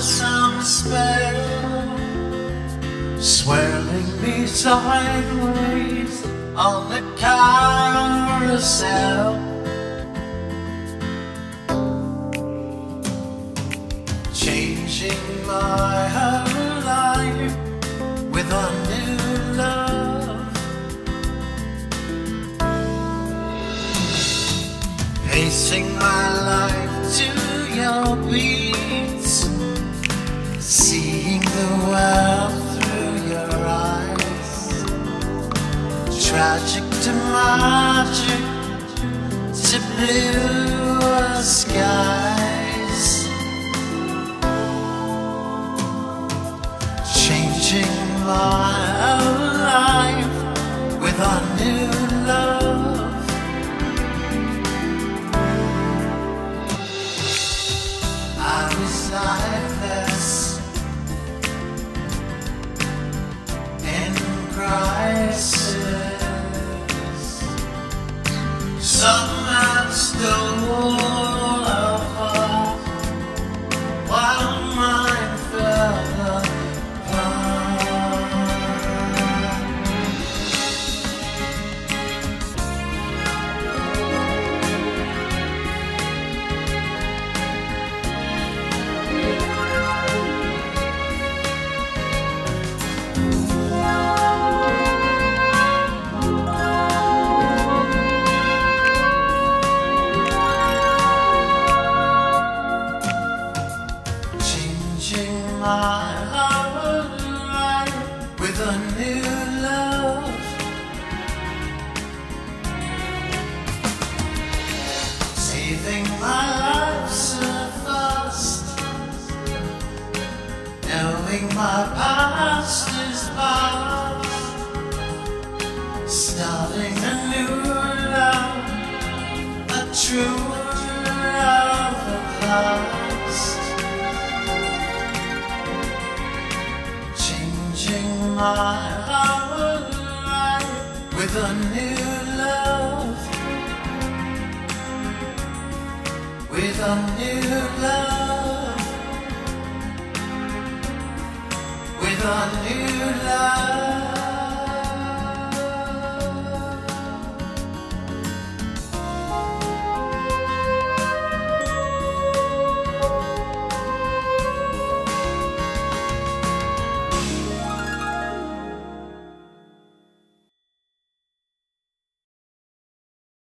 some spell, swirling me sideways on the carousel. Changing my whole life with a new love. Pacing my life to magic to blue skies. Changing my life with a new love. I was lifeless in crisis. A new love. Saving my life so fast. Knowing my past is past. Starting a new love. A true love at last. Changing life with a new love. With a new love. With a new.